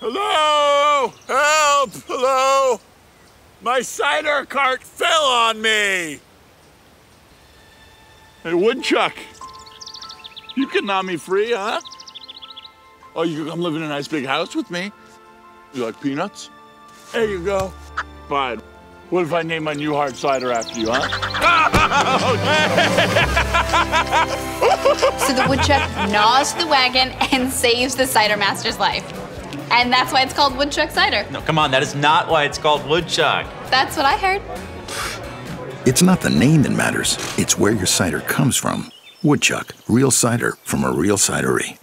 Hello! Help! Hello! My cider cart fell on me! Hey, Woodchuck, you can knock me free, huh? Oh, you can come live in a nice big house with me? You like peanuts? There you go. Fine. What if I name my new hard cider after you, huh? So the woodchuck gnaws the wagon and saves the cider master's life. And that's why it's called woodchuck cider. No, come on, that is not why it's called woodchuck. That's what I heard. It's not the name that matters, it's where your cider comes from. Woodchuck, real cider from a real cidery.